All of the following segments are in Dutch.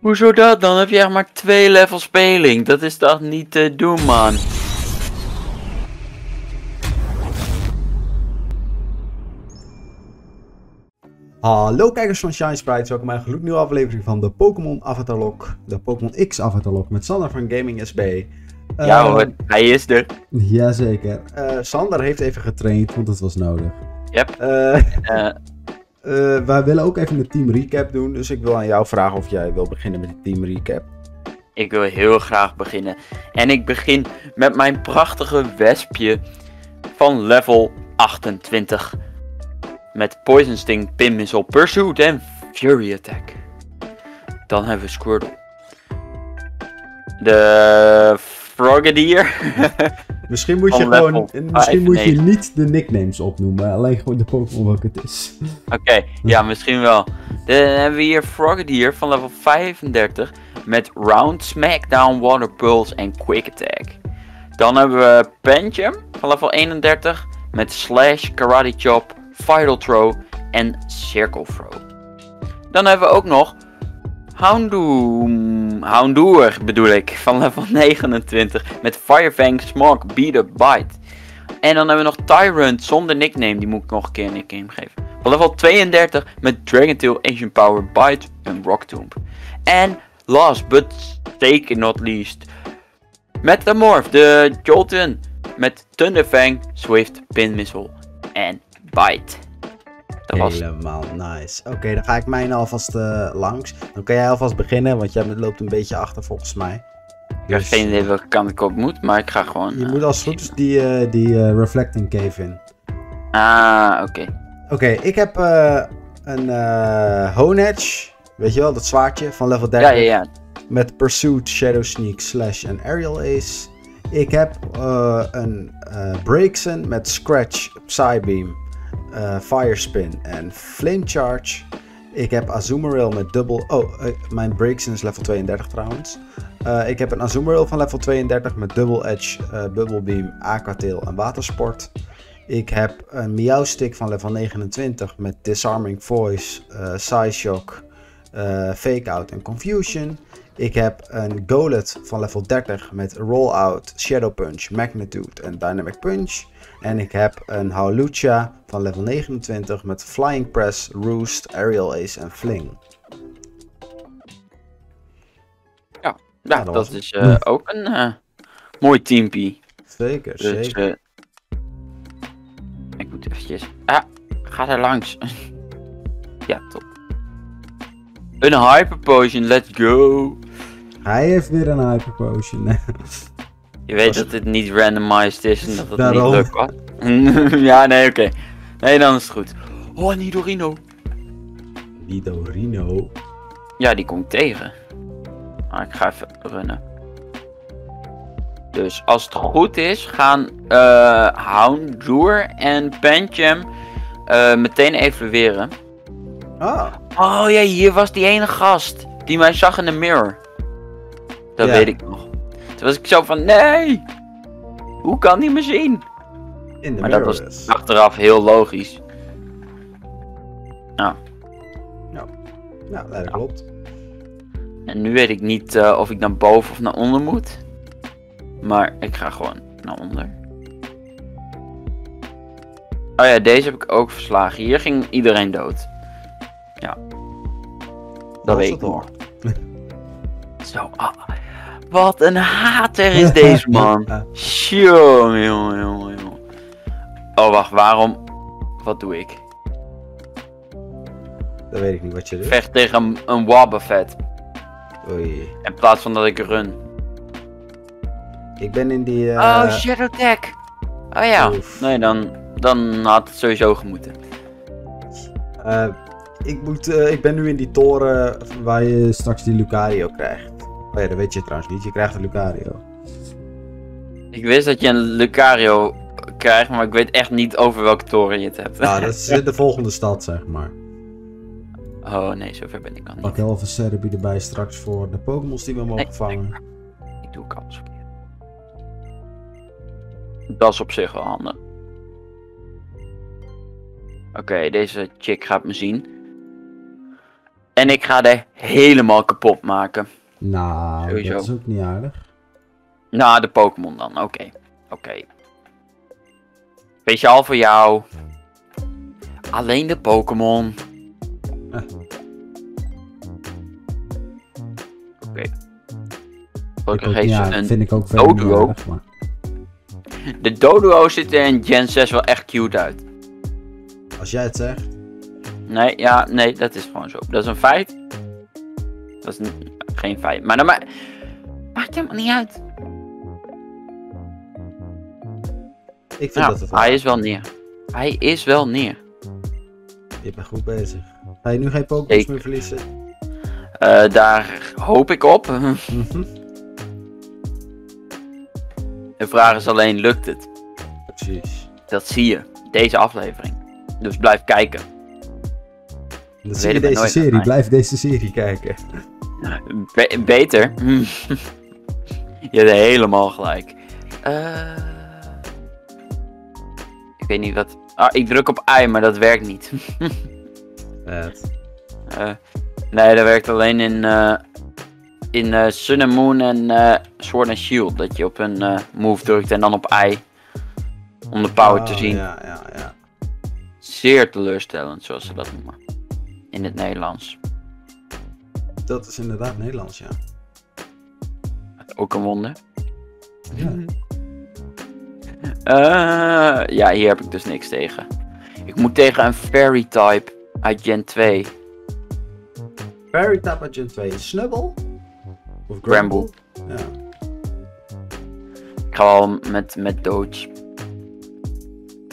Hoezo dat? Dan heb je echt maar twee levels speling. Dat is toch niet te doen, man. Hallo kijkers van Shine Sprites, welkom bij een gloednieuwe aflevering van de Pokémon Avatar Log. De Pokémon X Avatar Log met Sander van Gaming SB. Ja hoor, hij is er. Jazeker. Eh Sander heeft even getraind, want het was nodig. Yep. Eh, Eh, wij willen ook even een team recap doen, dus ik wil aan jou vragen of jij wil beginnen met die team recap. ik wil heel graag beginnen. En ik begin met mijn prachtige wespje van level 28. Met Poison Sting, Pin Missile, Pursuit en Fury Attack. Dan hebben we Squirtle. De Frogadier. Misschien moet je gewoon, misschien moet je 95. niet de nicknames opnoemen, alleen gewoon de Pokémon welke het is. Oké, ja, misschien wel. Dan hebben we hier Frogadier van level 35 met Round, Smackdown, Water Pulse en Quick Attack. Dan hebben we Pancham van level 31 met Slash, Karate Chop, Vital Throw en Circle Throw. Dan hebben we ook nog Houndoom, Houndour bedoel ik, van level 29 met Firefang, Smog, Beat Up, Bite. En dan hebben we nog Tyrant zonder nickname, die moet ik nog een keer een nickname geven. Van level 32 met Dragon Tail, Ancient Power, Bite en Rock Tomb. En last but zeker not least, Metamorph, de Jolteon met Thunderfang, Swift, Pin Missile en Bite. Dat was Helemaal nice. Oké, dan ga ik mijn alvast eh, langs. Dan kan jij alvast beginnen, want jij loopt een beetje achter volgens mij. Ik heb Dus, geen idee welke kant ik op moet, maar ik ga gewoon... Je eh, moet als het goed is die, eh, die eh, Reflecting Cave in. Ah, oké. Oké, ik heb eh, een eh Honedge. Weet je wel, dat zwaardje van level 30. Ja, ja, ja. Met Pursuit, Shadow Sneak, Slash en Aerial Ace. Ik heb eh, een eh Braixen met Scratch, Psybeam, eh Fire Spin en Flame Charge. Ik heb Azumarill met dubbel... Oh, eh, mijn is level 32 trouwens. Eh, ik heb een Azumarill van level 32 met Double Edge, eh, Bubble Beam, Aquatail en Watersport. Ik heb een Meowstick van level 29 met Disarming Voice, eh Psyshock, eh Fake Out en Confusion. Ik heb een Golett van level 30 met Rollout, Shadow Punch, Magnitude en Dynamic Punch. En ik heb een Howlucha van level 29 met Flying Press, Roost, Aerial Ace en Fling. Ja, dat dat, was het. is eh, ook een eh, mooi teampie. Zeker, Dus, zeker. eh, ik moet eventjes... Ah, ga er langs. ja, top. Een Hyper Potion, let's go. Hij heeft weer een Hyper Potion. Je weet dat dit niet randomized is en dat het Daarom. niet lukt. Ja, nee, oké. Nee, dan is het goed. Oh, Nidorino. Nidorino. Ja, die kom ik tegen. Maar ik ga even runnen. Dus als het goed is, gaan eh Houndour en Pancham eh, meteen evalueren. Ah, Oh ja, hier was die ene gast die mij zag in de mirror. Dat Ja. weet ik nog. Toen was ik zo van, nee! Hoe kan die me zien? in de Maar dat was achteraf heel logisch. Nou, Ja, nee, dat klopt. en nu weet ik niet eh, of ik naar boven of naar onder moet. Maar ik ga gewoon naar onder. Oh ja, deze heb ik ook verslagen. Hier ging iedereen dood. Ja. Dat Was weet ik nog. Zo, ah, wat een hater is deze man. Jongen, jongen, jongen, jongen. Oh, wacht, waarom? Wat doe ik? Dat weet ik niet wat je doet. Vecht tegen een, een Wobbuffet. Oei. In plaats van dat ik run. Ik ben in die... eh, oh, Shadow Tech. Oh ja. Oef. Nee, dan, dan had het sowieso gemoeten. eh, ik, moet, eh, ik ben nu in die toren waar je straks die Lucario krijgt. Oh ja, dat weet je trouwens niet. Je krijgt een Lucario. Ik wist dat je een Lucario krijgt, maar ik weet echt niet over welke toren je het hebt. Nou, dat is in de volgende stad, zeg maar. Oh nee, zover ben ik al niet. Pak heel even Cerebi erbij straks voor de Pokémons die we mogen Nee, vangen. Ik doe alles verkeerd. Dat is op zich wel handig. Oké, deze chick gaat me zien. En ik ga er helemaal kapot maken. Nou, Sowieso. dat is ook niet aardig. Nou, de Pokémon dan. Oké. Oké. Speciaal voor jou. Alleen de Pokémon. Eh. Oké. Gelukkig heeft ze een... Vind ik ook Doduo. aardig, maar... De Doduo ziet er in Gen 6 wel echt cute uit. Als jij het zegt. Nee, ja, nee, dat is gewoon zo. Dat is een feit. Dat is n- geen feit. Maar dat ma maakt helemaal niet uit. Ik vind Ja, dat het hij is wel neer. Hij is wel neer. Je bent goed bezig. Ga je nu geen Pokémon meer verliezen? Eh, daar hoop ik op. Mhm. De vraag is alleen, lukt het? Precies. Dat zie je. Deze aflevering. Dus blijf kijken. Dan zie je deze serie. Blijf deze serie kijken. Be- beter. je hebt helemaal gelijk. Eh, ik weet niet wat... Ah, ik druk op I, maar dat werkt niet. Eh, nee, dat werkt alleen in, eh, in Sun and Moon en Sword and Shield. Dat je op een move drukt en dan op I. Om de power te Oh, zien. Ja, ja, ja. Zeer teleurstellend, zoals ze dat noemen. In het Nederlands. Dat is inderdaad Nederlands, ja. Ook een wonder. ja. Eh, ja, hier heb ik dus niks tegen. Ik moet tegen een Fairy type uit Gen 2. Fairy Type uit Gen 2. Snubble? Of Gramble. Ja. Ik ga wel met, met Doge.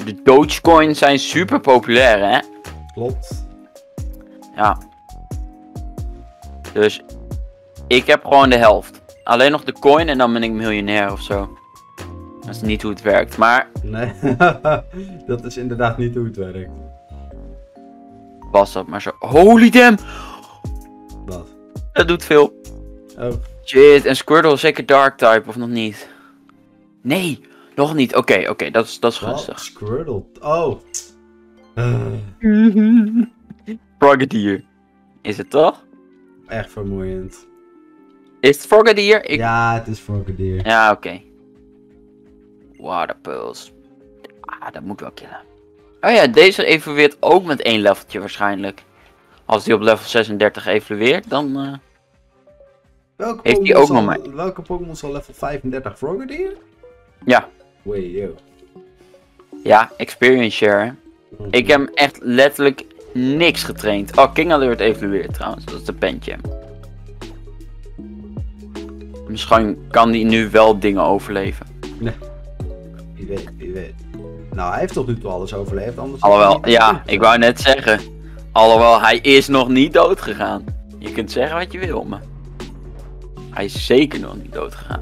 De Dogecoins zijn super populair, hè? Klopt. Ja. Dus ik heb gewoon de helft. Alleen nog de coin en dan ben ik miljonair of zo. Dat is niet hoe het werkt. Maar Nee, dat is inderdaad niet hoe het werkt. was dat maar zo. Holy damn! Wat? Dat doet veel. Oh, Shit, en Squirtle is zeker Dark type of nog niet? Nee, nog niet. Oké, oké, dat is, dat is gunstig. Squirtle. Oh. Frogadier. Is het toch? Echt vermoeiend. Is het Frogadier? Ik... Ja, het is Frogadier. Ja, oké. Waterpulse. Ah, dat moet wel killen. Oh ja, deze evolueert ook met één leveltje waarschijnlijk. Als die op level 36 evolueert, dan... eh, Welke Heeft die ook nog zal- Welke Pokémon zal level 35 Frogadier? Ja, yo. ja, experience share. hè. Ik heb hem echt letterlijk niks getraind. Oh, King Alert evolueert trouwens. Dat is de pentje. Misschien kan die nu wel dingen overleven. Wie weet, wie weet. Nou, hij heeft tot nu toe alles overleefd, anders... hij Alhoewel, ja, ik wou net zeggen. Alhoewel, hij is nog niet dood gegaan. Je kunt zeggen wat je wil, maar... Hij is zeker nog niet dood gegaan.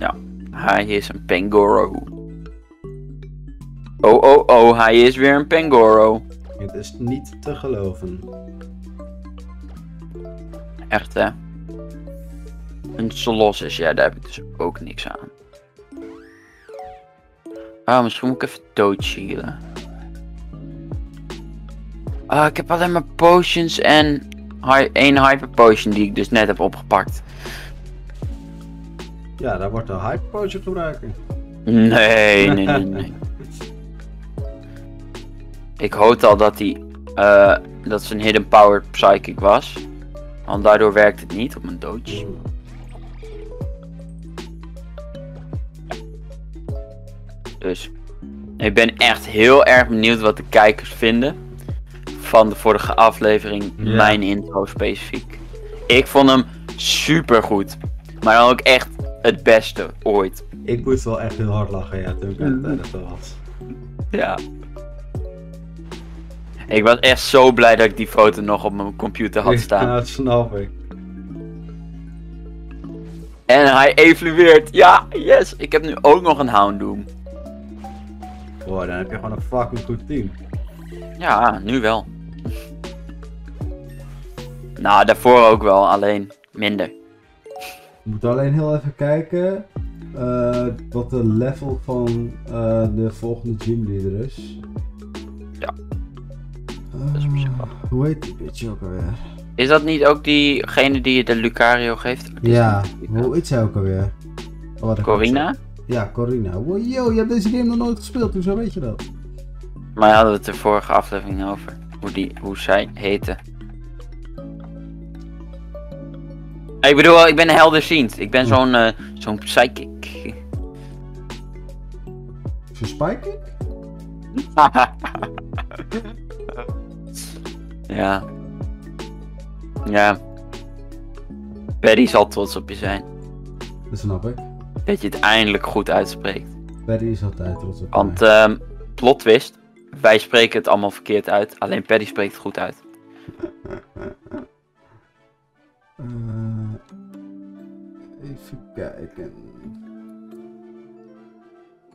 Oh, Hij is een Pangoro. Oh, oh, oh, hij is weer een Pangoro. het is niet te geloven. Echt, hè? Een Solossus, ja, daar heb ik dus ook niks aan. Ah, misschien moet ik even doodshielen. Ah, ik heb alleen maar potions en één hyper potion die ik dus net heb opgepakt. Ja, daar wordt een Hyper Potion gebruiken. Nee, nee, nee, nee. Ik hoopte al dat hij, eh, dat zijn hidden power psychic was. Want daardoor werkt het niet op mijn doge. Dus ik ben echt heel erg benieuwd wat de kijkers vinden van de vorige aflevering, Ja. mijn intro specifiek. Ik vond hem super goed, maar dan ook echt het beste ooit. Ik moest wel echt heel hard lachen, ja, toen ik aan het editen was. Ja. Ik was echt zo blij dat ik die foto nog op mijn computer had staan. Ja, dat snap ik. En hij evolueert. Ja, yes. Ik heb nu ook nog een Houndoom. Boah, dan heb je gewoon een fucking goed team. Ja, nu wel. nou, daarvoor ook wel, alleen minder. We moeten alleen heel even kijken eh, wat de level van eh, de volgende gymleader is. Dat is op zich wel. Hoe heet die bitch ook alweer? Is dat niet ook diegene die je de Lucario geeft? Ja, hoe heet zij ook alweer? Oh, Corina? Ja, Corina. Wow, yo, je hebt deze game nog nooit gespeeld, hoezo weet je dat? Maar hadden we het de vorige aflevering over. Hoe, die, hoe zij heette. Ik bedoel, ik ben een helderziend. Ik ben zo'n eh, zo'n psychic. Spike? ja. Ja. Paddy zal trots op je zijn. Dat snap ik. Dat je het eindelijk goed uitspreekt. Paddy is altijd trots op Want, mij. ehm plot twist. Wij spreken het allemaal verkeerd uit. Alleen Paddy spreekt het goed uit. Eh, even kijken.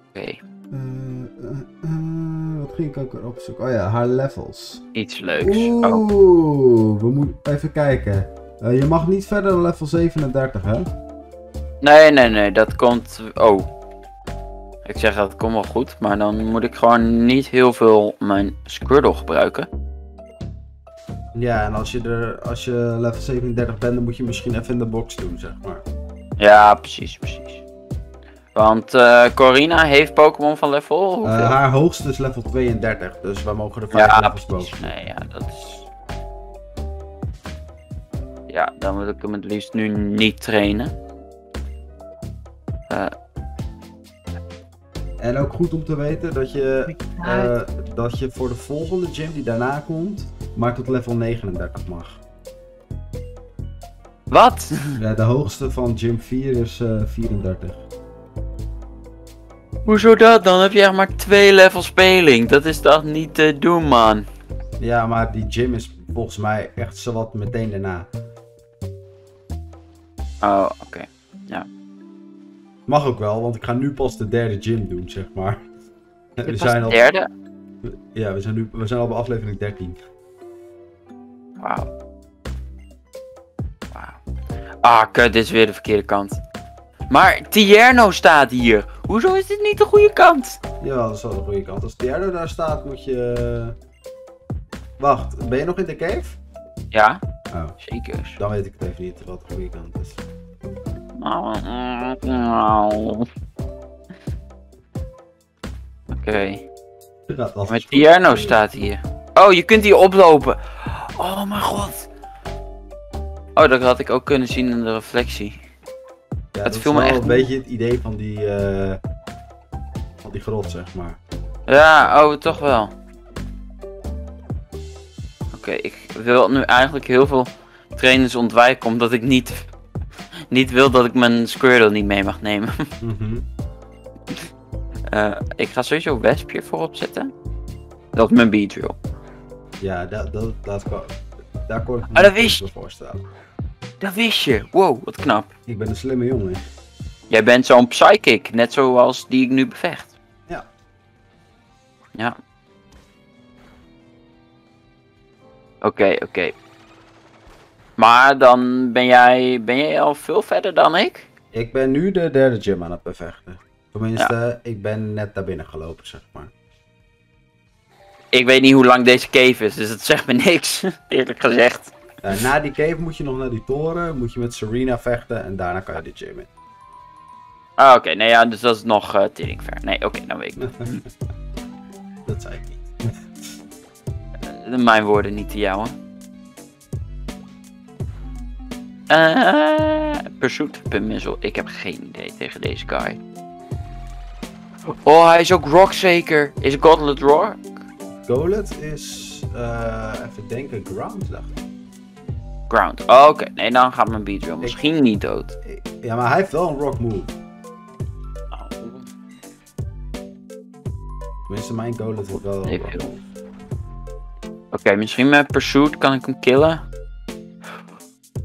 Oké, wat ging ik ook weer opzoeken? Oh ja, haar levels. iets leuks. Oh, Oeh, we moeten even kijken. Eh, je mag niet verder dan level 37, hè? nee, nee, nee, dat komt. Oh. Ik zeg dat komt wel goed, maar dan moet ik gewoon niet heel veel mijn Squirtle gebruiken. Ja, en als je, er, als je level 37 bent, dan moet je misschien even in de box doen, zeg maar. Ja, precies, precies. Want eh, Corina heeft Pokémon van level. Hoeveel? Eh, haar hoogste is level 32, dus wij mogen er 5 ja, levels boven. Nee, ja, dat is. Ja, dan wil ik hem het liefst nu niet trainen. Eh, En ook goed om te weten dat je, eh, dat je voor de volgende gym die daarna komt, maar tot level 39 mag. wat? Ja, de hoogste van gym 4 is eh 34. Hoezo dat? Dan heb je echt maar twee level speling. Dat is toch niet te doen, man. Ja, maar die gym is volgens mij echt zowat meteen daarna. Oh, oké. Mag ook wel, want ik ga nu pas de derde gym doen, zeg maar. We zijn, de al, derde? ja, we, zijn nu, we zijn al bij aflevering 13. Wauw. Wauw. Ah, kut, dit is weer de verkeerde kant. Maar Tierno staat hier. Hoezo is dit niet de goede kant? Ja, dat is wel de goede kant. Als Tierno daar staat, moet je... Wacht, ben je nog in de cave? Ja, Oh, zeker. dan weet ik het even niet wat de goede kant is. Oké. Maar goed. Tierno staat hier. Oh, je kunt hier oplopen. Oh mijn god. Oh, dat had ik ook kunnen zien in de reflectie. Ja, het dat viel is me wel echt een beetje het idee van die, eh, van die grot, zeg maar. Ja, oh, toch wel. Oké, ik wil nu eigenlijk heel veel trainers ontwijken, omdat ik niet, niet wil dat ik mijn Squirtle niet mee mag nemen. Mhm. Eh, ik ga sowieso Wespje voorop zetten. Dat is mijn Beedrill. Ja, dat, dat, dat, kan- daar kon ik me Ah, dat wist voorstellen. Dat wist je. Wow, wat knap. Ik ben een slimme jongen. Jij bent zo'n psychic, net zoals die ik nu bevecht. Ja. Ja. Oké, oké. Maar dan ben jij, ben jij al veel verder dan ik? Ik ben nu de derde gym aan het bevechten. Tenminste, ik ben net daar binnen gelopen, zeg maar. Ik weet niet hoe lang deze cave is, dus het zegt me niks, eerlijk gezegd. Eh, na die cave moet je nog naar die toren, moet je met Serena vechten en daarna kan je de gym in. Ah, oké, nee ja, dus dat is nog uh, tering ver. Nee, oké, dan weet ik het. dat zei ik niet. Uh, mijn woorden, niet de jouwe. Uh, pursuit Pimmizzle. Ik heb geen idee tegen deze guy. Oh, hij is ook rock zeker. Is Gauntlet rock? Golet is, uh, even denken, ground dacht ik. Ground. Oh, oké, okay. nee, dan gaat mijn Beedrill misschien ik... niet dood. Ja, maar hij heeft wel een rock move. Oh. Tenminste, mijn Golet heeft wel een rock move. Oké, okay, misschien met Pursuit kan ik hem killen.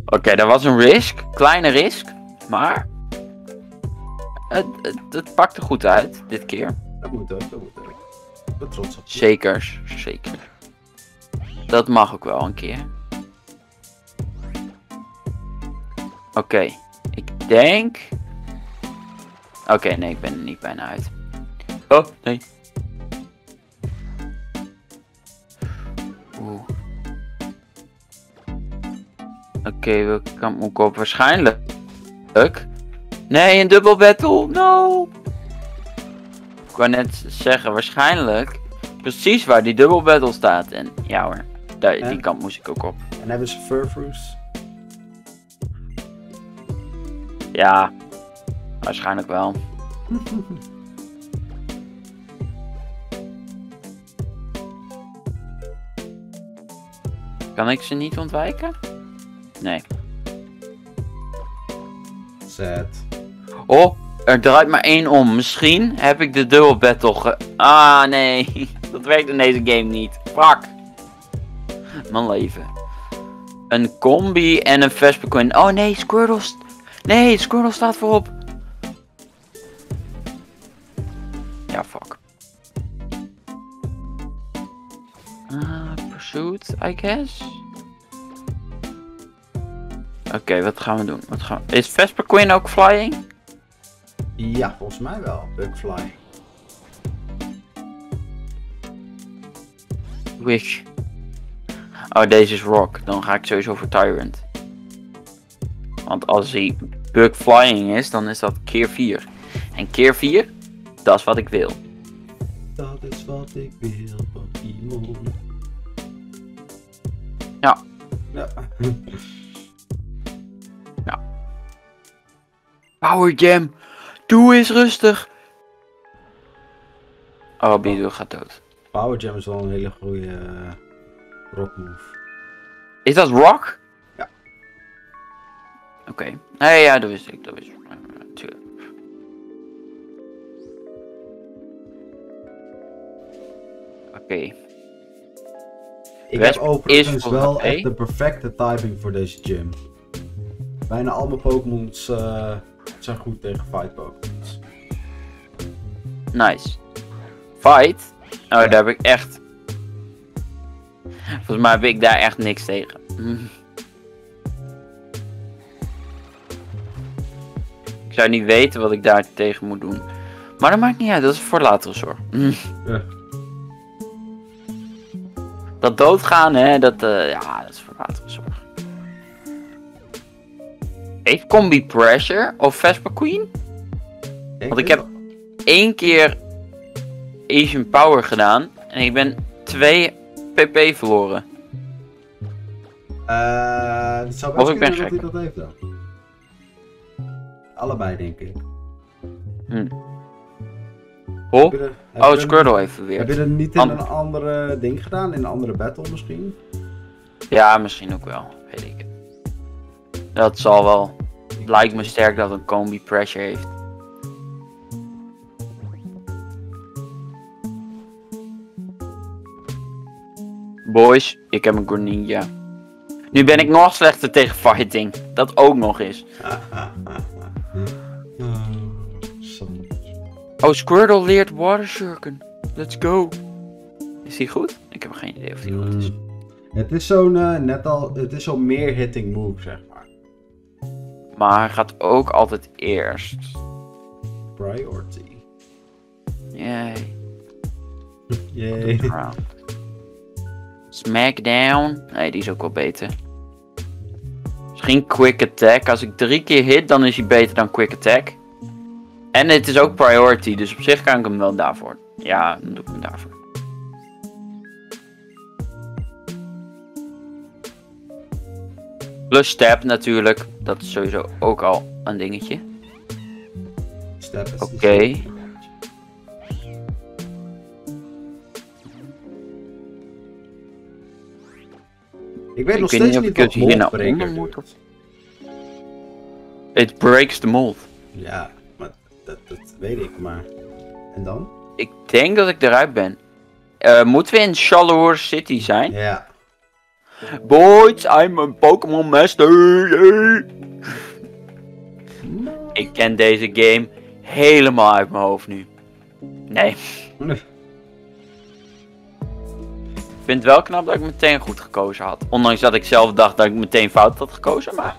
Oké, okay, dat was een risk. Kleine risk. Maar... Het, het, het pakte goed uit, dit keer. Dat moet ook, dat moet ook. Ik ben trots op je. Zeker, zeker. Dat mag ook wel een keer. Oké, okay, ik denk... Oké, okay, nee, ik ben er niet bijna uit. Oh, nee. Oeh. Oké, welke kant moet ik op? Waarschijnlijk. Nee, een dubbel battle. No. Ik wou net zeggen, waarschijnlijk. Precies waar die dubbel battle staat. En ja hoor, daar, die kant moest ik ook op. En hebben ze Furfroos? Ja, waarschijnlijk wel. Kan ik ze niet ontwijken? Nee. Sad. Oh, er draait maar één om. Misschien heb ik de dubbel battle ge... Ah, nee. Dat werkt in deze game niet. Fuck. Mijn leven. Een combi en een Vespercoin. Oh nee, Squirtle... Nee, Squirtle staat voorop. Ja, fuck. Ah, pursuit, I guess. Oké, wat gaan we doen? Wat gaan we... Is Vespercoin ook flying? Ja, volgens mij wel. Bugfly. Wish. Oh, deze is Rock. Dan ga ik sowieso voor Tyrant. Want als hij Bug Flying is, dan is dat keer 4. En keer 4, dat is wat ik wil. Dat is wat ik wil, Pokémon. Ja. Ja. Power Jam, doe eens rustig. Oh, Bido gaat dood. Power Jam is wel een hele goede eh, rock move. Is dat Rock? Oké. Nee, ja, dat wist ik. Dat wist ik. Eh, Tuurlijk. Oké. Ik Wesp heb overigens wel echt de perfecte timing voor deze gym. Bijna al mijn Pokémons eh, zijn goed tegen fight Pokémons. Nice. Fight? Oh, daar heb ik echt. Volgens mij heb ik daar echt niks tegen. Ik zou niet weten wat ik daar tegen moet doen. Maar dat maakt niet uit, dat is voor latere zorg. Ja. Dat doodgaan, hè, dat, eh, ja, dat is voor latere zorg. Heeft Combi Pressure of Vespa Queen? Want ik heb één keer Asian Power gedaan en ik ben 2 pp verloren. Het zou Of ik ben dat gek. hij dat heeft dan. Allebei denk ik. Oh, Heb je er- heb oh je er- Squirtle even Heb weer. je het niet in een andere ding gedaan? In een andere battle misschien? Ja, misschien ook wel, weet ik. Dat zal wel. Lijkt me sterk dat een combi pressure heeft. Boys, ik heb een Greninja. Nu ben ik nog slechter tegen fighting. Dat ook nog eens. Oh, Squirtle leert Water Shuriken. Let's go. Is die goed? Ik heb geen idee of die goed is. Mm. Het is zo'n, eh, net al, het is zo'n meer hitting move, zeg maar. Maar hij gaat ook altijd eerst. Priority. Yay. Yay. Smackdown. Nee, die is ook wel beter. Misschien Quick Attack. Als ik drie keer hit, dan is hij beter dan Quick Attack. En het is ook priority, dus op zich kan ik hem wel daarvoor. Ja, dan doe ik hem daarvoor. Plus step natuurlijk. Dat is sowieso ook al een dingetje. Step is Ik weet Ik nog weet steeds niet of niet ik het wat hier moldbreker onder moet, of- It breaks the mold. Ja, maar dat, dat weet ik, maar... En dan? Ik denk dat ik eruit ben. Eh, moeten we in Shallower City zijn? Ja. Boys, I'm a Pokémon Master. yay. Ik ken deze game helemaal uit mijn hoofd nu. Nee, vind het wel knap dat ik meteen goed gekozen had. Ondanks dat ik zelf dacht dat ik meteen fout had gekozen, maar...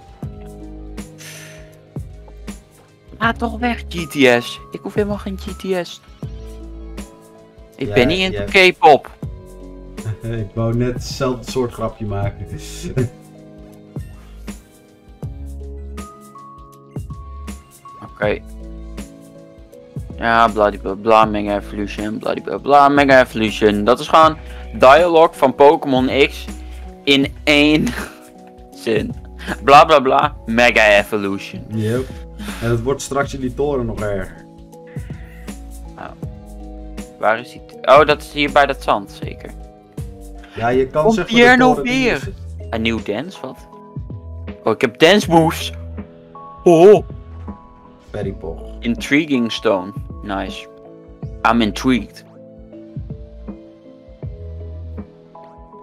Ga toch weg, GTS. Ik hoef helemaal geen GTS. Ik Ja, ben niet ja. K-pop. Ik wou net hetzelfde soort grapje maken. Oké. Ja, bladibla, Mega Evolution, bladibla, Mega Evolution. Dat is gewoon dialoog van Pokémon X in één zin. Bla bla bla, Mega Evolution. Yep. En het wordt straks in die toren nog erger. Waar is die? Oh, dat is hier bij dat zand, zeker. Ja, je kan Komt zeggen... hier de toren weer? Een nieuw dance, wat? Oh, ik heb dance moves. Oh, Very Pog. intriguing stone. Nice. I'm intrigued.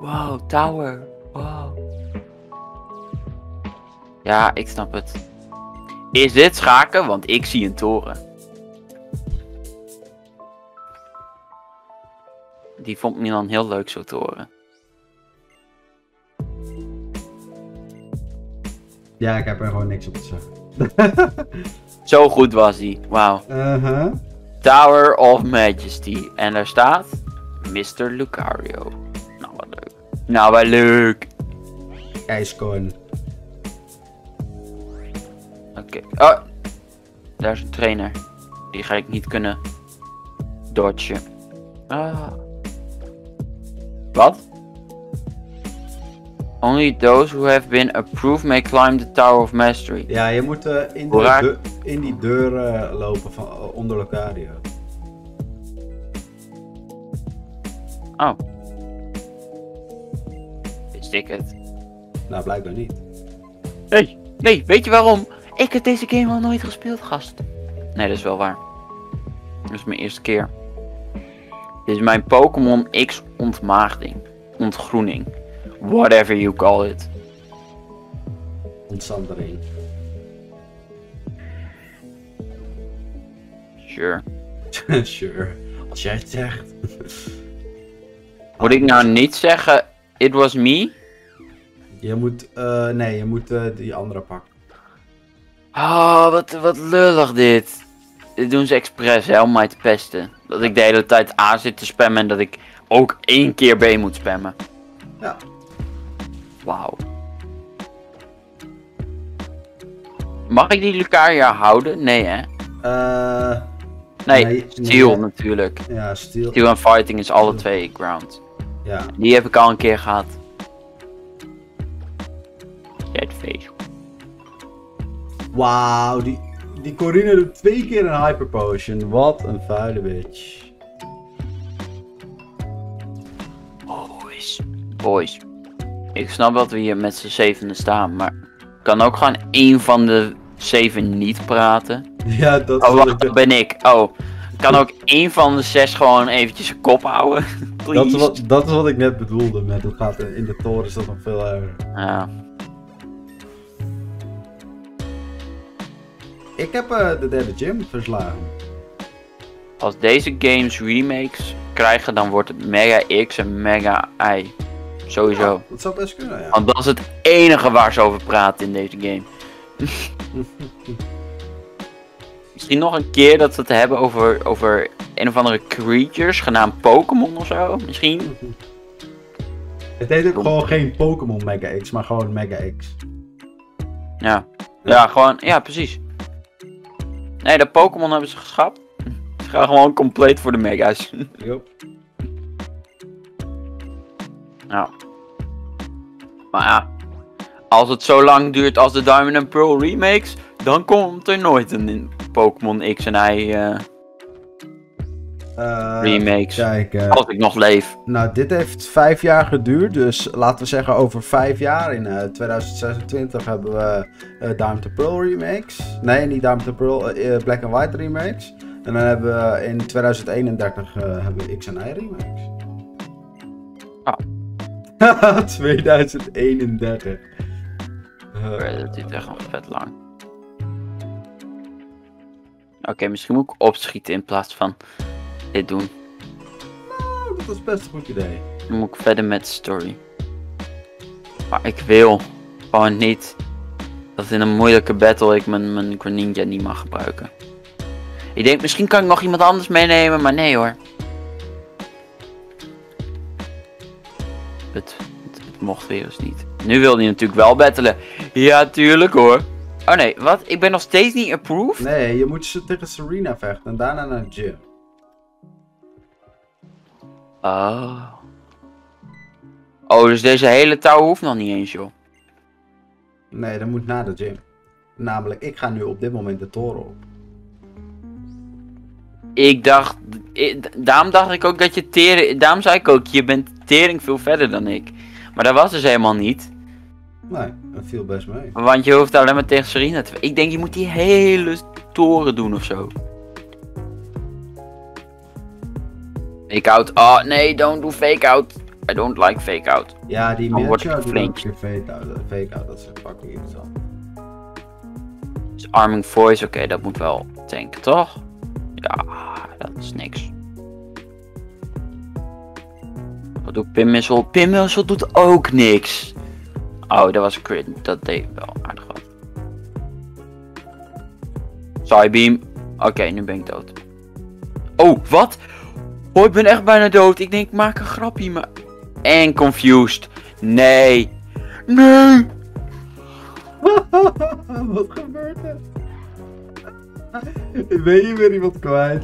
Wow, tower. Wow. Ja, ik snap het. Is dit schaken? Want ik zie een toren. Die vond Milan heel leuk, zo toren. Ja, ik heb er gewoon niks op te zeggen. Zo goed was die. Wauw. Uh-huh. Tower of Majesty. En daar staat Mr. Lucario. Nou, wat leuk. IJskoorn. Oké. Oh, daar is een trainer. Die ga ik niet kunnen dodgen. Ah. Wat? Only those who have been approved may climb the Tower of Mastery. Ja, je moet eh, in, de in die deur eh, lopen van, eh, onder Locario. Oh. Het. Nou, blijkbaar niet. Nee, nee, weet je waarom? Ik heb deze game al nooit gespeeld, gast. Nee, dat is wel waar. Dat is mijn eerste keer. Dit is mijn Pokémon X ontmaagding. Ontgroening. Whatever you call it. Ontzandering. Sure. sure. Als jij het zegt. Moet ik nou niet zeggen, it was me? Je moet, eh, nee, je moet eh, die andere pakken. Oh, wat, wat lullig dit. Dit doen ze expres, hè, om mij te pesten. Dat ik de hele tijd A zit te spammen en dat ik ook één keer B moet spammen. Ja. Wauw. Mag ik die Lucaria houden? Nee, hè? Eh, Nee, Nee, Steel nee. natuurlijk. ja, steel. Steel en Fighting is alle twee ground. Ja. Die heb ik al een keer gehad. Wauw, die, die Corina doet twee keer een Hyper Potion. Wat een vuile bitch. Boys. Boys. Ik snap dat we hier met z'n zevende staan, maar kan ook gewoon één van de zeven niet praten? Ja, dat is Oh, wat wacht, dat ben ik. Oh, kan ook één van de zes gewoon eventjes zijn kop houden? Dat is, wat, dat is wat ik net bedoelde met het gaat in de toren is dat nog veel erger. Ja. Ik heb eh, de derde gym verslagen. Als deze games remakes krijgen, dan wordt het Mega X en Mega Y. Sowieso. Dat zou best kunnen, ja. Want dat is het enige waar ze over praten in deze game. Misschien nog een keer dat ze het hebben over, over een of andere creatures, genaamd Pokémon of zo. Misschien. Het heet ook gewoon geen Pokémon Mega X, maar gewoon Mega X. Ja. Ja, gewoon. Ja, precies. Nee, de Pokémon hebben ze geschrapt. Ze gaan gewoon compleet voor de Mega's. Yep. Ja. Maar ja, als het zo lang duurt als de Diamond and Pearl remakes, dan komt er nooit een Pokémon X en Y eh, Eh, remakes. Als ik nog leef. nou dit heeft vijf jaar geduurd, dus laten we zeggen over vijf jaar, in eh, 2026 hebben we eh Diamond and Pearl remakes. Nee, niet Diamond and Pearl, Black and White remakes. En dan hebben we in 2031 eh, hebben we X en Y remakes. Ah. 2031. Eh, Dat duurt echt nog vet lang. Oké, misschien moet ik opschieten in plaats van dit doen. dat is best een goed idee. Dan moet ik verder met de story. Maar ik wil gewoon niet dat in een moeilijke battle ik mijn, mijn Greninja niet mag gebruiken. Ik denk misschien kan ik nog iemand anders meenemen, maar nee hoor. het, het, het mocht weer eens niet. Nu wil hij natuurlijk wel battelen. Ja, tuurlijk hoor. Oh nee, wat? Ik ben nog steeds niet approved? Nee, je moet ze tegen Serena vechten en daarna naar de gym. Oh. Oh, dus deze hele touw hoeft nog niet eens, joh. Nee, dat moet na de gym. Namelijk, ik ga nu op dit moment de toren op. Ik dacht, ik- daarom dacht ik ook dat je tering, daarom zei ik ook, je bent tering veel verder dan ik. Maar dat was dus helemaal niet. Nee, dat viel best mee. Want je hoeft alleen maar tegen Serena te... Ik denk, je moet die hele toren doen of zo. Fake out. Oh, nee, don't do fake out. I don't like fake out. Ja, die Dan word ik fake out. Fake out, dat is fucking interessant. Dus arming voice, oké, dat moet wel tanken, toch? Ja, dat is niks. Wat doet Pimmissel? Pimmissel doet ook niks. Oh, dat was crit. Dat deed wel aardig wat. Psybeam. Oké, nu ben ik dood. Oh, wat? Oh, ik ben echt bijna dood. Ik denk, ik maak een grapje, maar... En confused. Nee. Nee. Wat gebeurt er? Ben je weer iemand kwijt?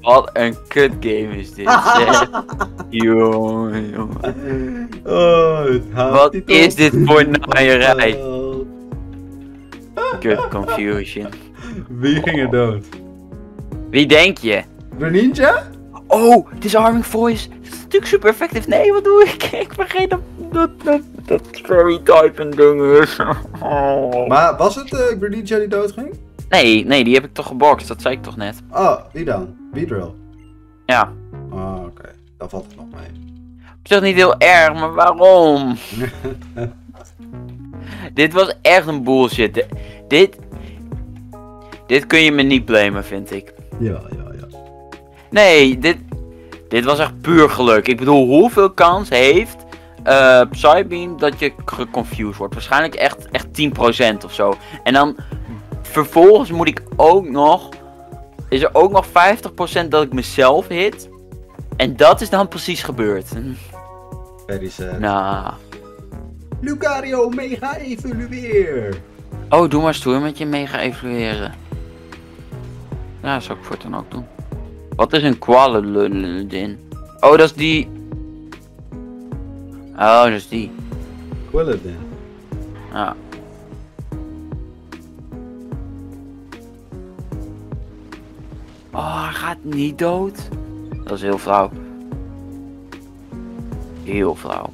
Wat een kut game is dit. zeg. jongen, jongen. Oh, Wat is dit voor naaierij? Oh, Kut confusion. Wie ging er dood? Wie denk je? Greninja? Oh, disarming voice. Dat is natuurlijk super effectief. Nee, wat doe ik? Ik vergeet dat dat, dat, dat fairy type een ding is. Oh. Maar was het eh Greninja die dood ging? Nee, nee, die heb ik toch geboxt. Dat zei ik toch net. Oh, wie dan? Beedrill. Ja. Oh, oké. Dan valt het nog mee. Op zich niet heel erg, maar waarom? dit was echt een bullshit. Di- Dit... Dit kun je me niet blamen, vind ik. ja, ja. Nee, dit, dit was echt puur geluk. Ik bedoel, hoeveel kans heeft eh Psybeam dat je geconfused wordt? Waarschijnlijk echt, echt 10% of zo. En dan vervolgens moet ik ook nog... Is er ook nog 50% dat ik mezelf hit? En dat is dan precies gebeurd. Very sad. Nou... Lucario mega evolueer. Oh, doe maar stoer met je mega evalueren. Ja, dat zou ik voortaan ook doen. Wat is een Qualaludin? Oh, dat is die... Oh, dat is die. Quilladin. Ja. Oh, hij gaat niet dood. Dat is heel flauw. Heel flauw.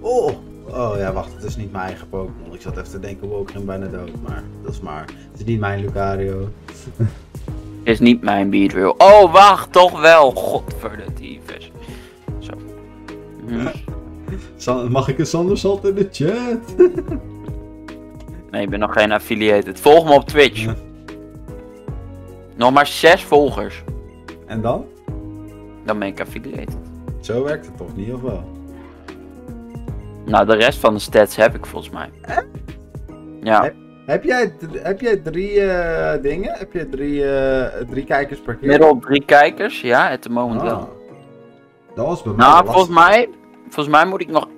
Oh. Oh ja, wacht, het is niet mijn eigen Pokémon. Ik zat even te denken, wow, ik ging bijna dood. Maar dat is maar. Het is niet mijn Lucario. Is niet mijn beatrill. Oh, wacht, toch wel. Godverdedievers. Zo. Hm. Mag ik een Sandersalt in de chat? Nee, ik ben nog geen affiliated. Volg me op Twitch. Nog maar zes volgers. en dan? Dan ben ik affiliated. Zo werkt het toch niet, of wel? Nou, de rest van de stats heb ik volgens mij. Ja. Heb jij, d- heb jij drie eh, dingen? Heb je drie, eh, drie kijkers per keer? Middel drie kijkers, ja, at the moment Ah. wel. Dat was bij mij Nou, volgens mij, volgens mij moet ik nog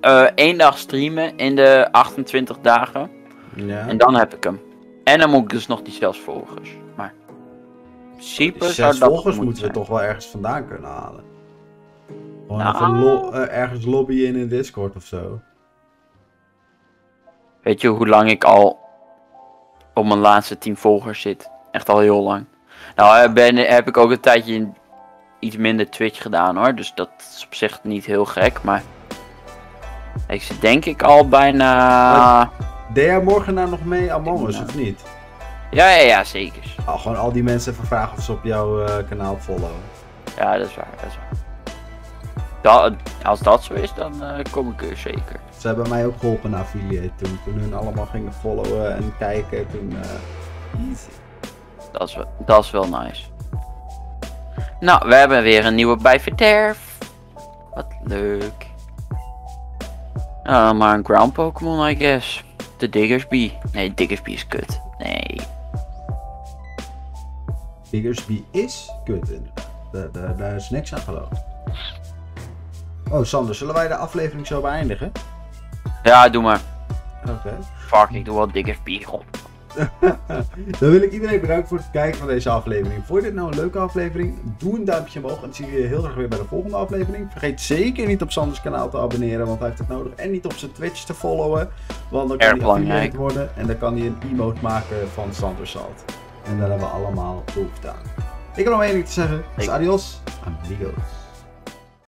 eh, één dag streamen in de 28 dagen. Ja. En dan heb ik hem. En dan moet ik dus nog die zes volgers. Maar in principe zou dat volgers moeten we toch wel ergens vandaan kunnen halen. Gewoon Nou. even lo- ergens lobbyen in een Discord of zo. Weet je hoe lang ik al op mijn laatste 10 volgers zit? Echt al heel lang. Nou eh, ben, heb ik ook een tijdje iets minder Twitch gedaan hoor. Dus dat is op zich niet heel gek. Maar ik zit denk ik al bijna... Deed jij morgen nou nog mee Among Us of niet? Ja, ja, ja, zeker. Oh, gewoon al die mensen even vragen of ze op jouw eh, kanaal followen. Ja, dat is waar. Dat is waar. Als dat zo is, dan eh, kom ik er zeker. Ze hebben mij ook geholpen naar affiliate toen. Toen hun allemaal gingen followen en kijken. Toen, eh, easy. Dat is, wel, dat is wel nice. Nou, we hebben weer een nieuwe bij Verderf. Wat leuk. Nou, maar een ground Pokémon, I guess. De Diggersby. Nee, Diggersby is kut. Nee. Diggersby is kut inderdaad. Daar, daar, daar is niks aan geloofd. Oh, Sander, zullen wij de aflevering zo beëindigen? Ja, doe maar. Oké. Fuck, ik doe wel dikke spiegel. Dan wil ik iedereen bedanken voor het kijken van deze aflevering. Vond je dit nou een leuke aflevering? Doe een duimpje omhoog en dan zie je heel graag weer bij de volgende aflevering. Vergeet zeker niet op Sanders kanaal te abonneren, want hij heeft het nodig. En niet op zijn Twitch te followen, want dan kan Erg hij belangrijk. worden. En dan kan hij een emote maken van Sander Salt. En daar hebben we allemaal behoefte aan. Ik heb nog één ding te zeggen. Dus adios, amigos.